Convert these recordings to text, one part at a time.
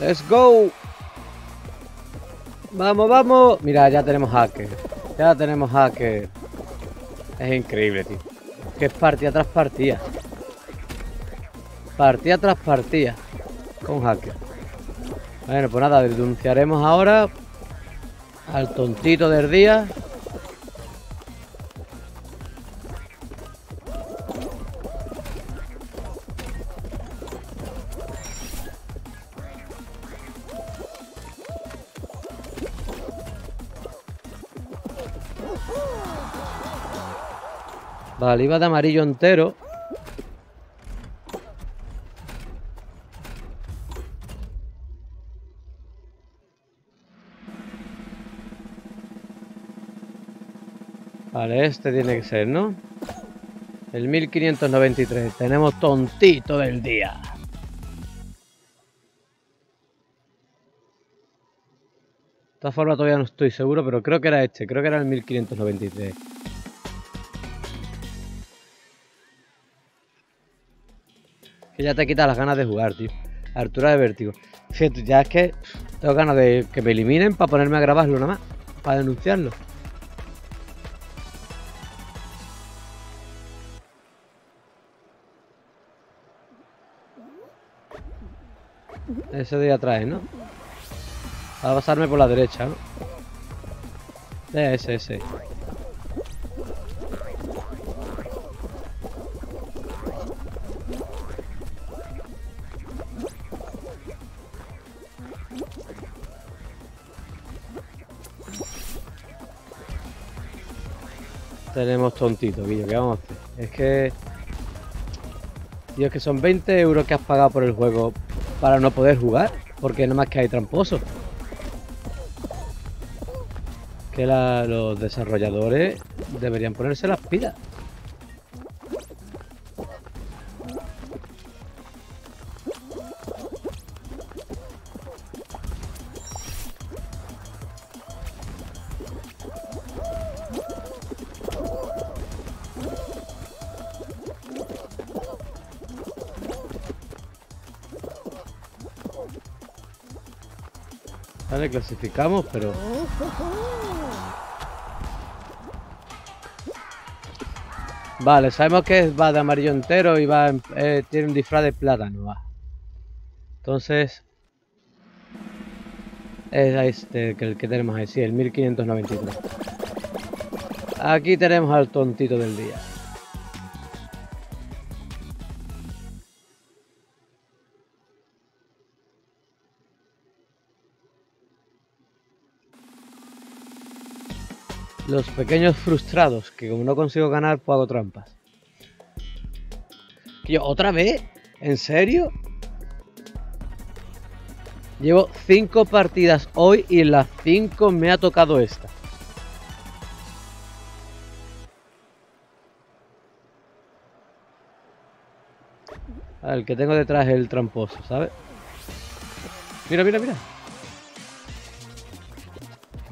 Let's go. Vamos, vamos. Mira, ya tenemos hacker. Ya tenemos hacker. Es increíble, tío. Que es partida tras partida. Partida tras partida. Con hacker. Bueno, pues nada, denunciaremos ahora al tontito del día. Vale, iba de amarillo entero. Vale, este tiene que ser, ¿no? El 1593. Tenemos tontito del día. De todas formas todavía no estoy seguro, pero creo que era este. Creo que era el 1593. Que ya te quita las ganas de jugar, tío. Altura de vértigo. Fíjate, ya es que tengo ganas de que me eliminen para ponerme a grabarlo nada más. Para denunciarlo. Ese de atrás, ¿no? Va a pasarme por la derecha, ¿no? Ese, ese. Tenemos tontito, Guillo, ¿qué vamos a hacer? Es que... Es que son 20 euros que has pagado por el juego para no poder jugar, porque nada más que hay tramposos. Que los desarrolladores deberían ponerse las pilas. Clasificamos, pero... Vale, sabemos que va de amarillo entero y va en- eh, tiene un disfraz de plátano. Va. Entonces... Es este que el que tenemos ahí, sí, el 1593. Aquí tenemos al tontito del día. Los pequeños frustrados, que como no consigo ganar, pues hago trampas. ¿Yo, ¿Otra vez? ¿En serio? Llevo cinco partidas hoy y en las cinco me ha tocado esta. El que tengo detrás es el tramposo, ¿sabes? Mira, mira, mira.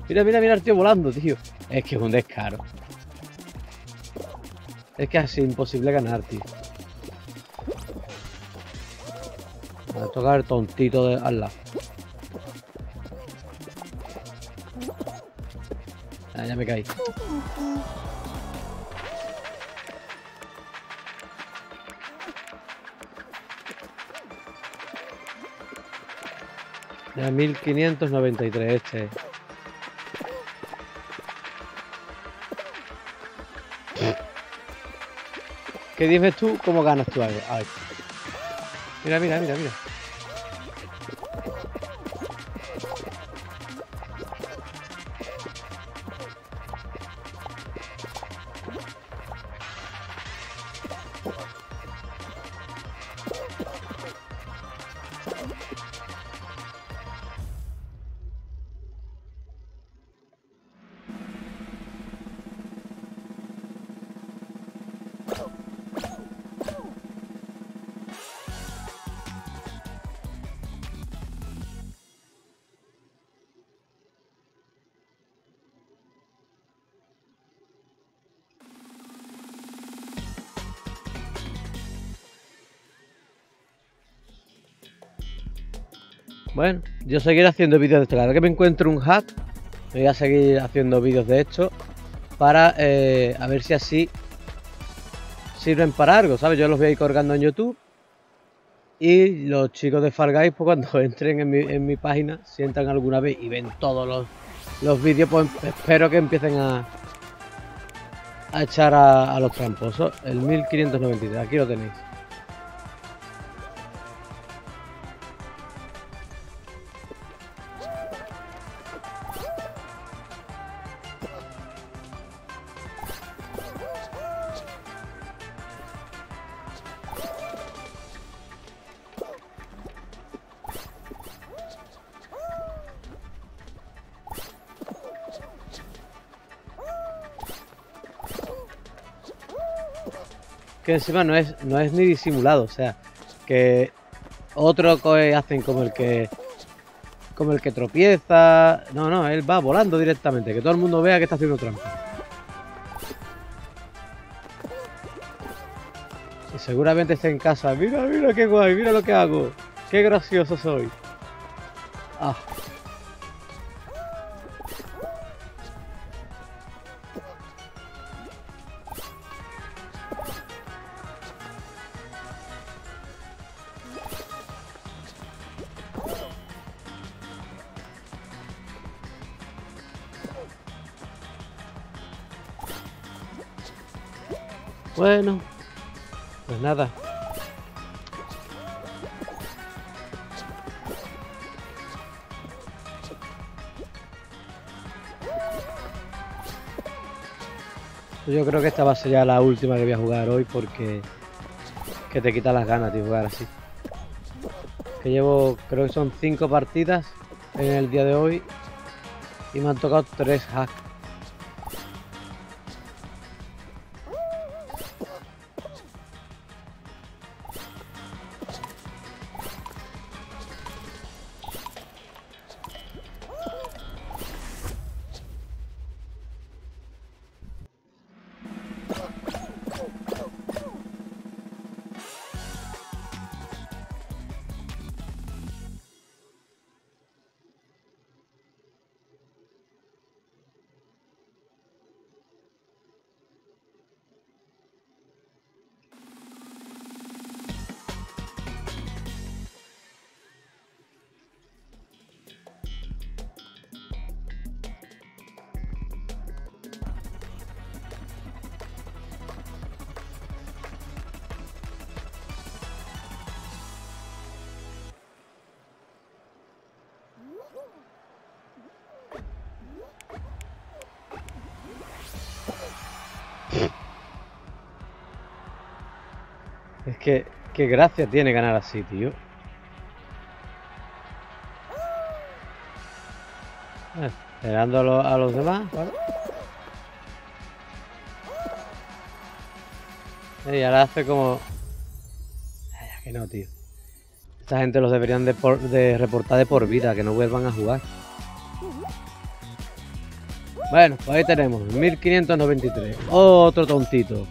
Mira, mira, mira el tío volando, tío. Es que es un descaro. Es que así imposible ganar, tío. Me va a tocar el tontito de al lado. Ah, ya me caí. Ya 1593 este. ¿Qué dices tú? ¿Cómo ganas tú? Ay. Mira, mira, mira, mira. Bueno, yo seguiré haciendo vídeos de esto. Cada vez que me encuentro un hack, voy a seguir haciendo vídeos de esto para eh, a ver si así sirven para algo, ¿sabes? Yo los voy a ir colgando en YouTube y los chicos de Fall pues cuando entren en mi, página, si entran alguna vez y ven todos los, los vídeos, pues espero que empiecen a, a echar a, a los tramposos. El 1593, aquí lo tenéis. Que encima no es, no es ni disimulado, o sea, que otros hacen como el que como el que tropieza. No, no, él va volando directamente, que todo el mundo vea que está haciendo trampa. Y seguramente esté en casa. Mira, mira qué guay, mira lo que hago. Qué gracioso soy. Ah. Bueno, pues nada. Yo creo que esta va a ser ya la última que voy a jugar hoy porque que te quita las ganas de jugar así. Que llevo, creo que son cinco partidas en el día de hoy y me han tocado tres hacks. Que, qué gracia tiene ganar así, tío. Eh, esperando a los, demás. Y ahora hace como... Ay, que no, tío. Esta gente los deberían de, de reportar de por vida, que no vuelvan a jugar. Bueno, pues ahí tenemos, 1593. Otro tontito.